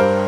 you